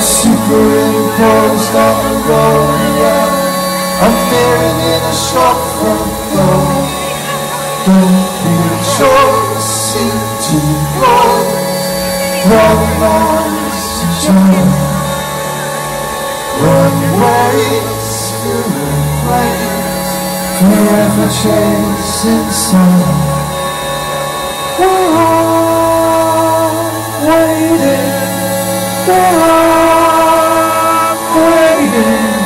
superimposed on the road. I'm mirrored in a shop front door. Be a choice, seem to join. Runways, feeling planes, forever chasing sun. We're waiting, we're waiting,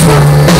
Thank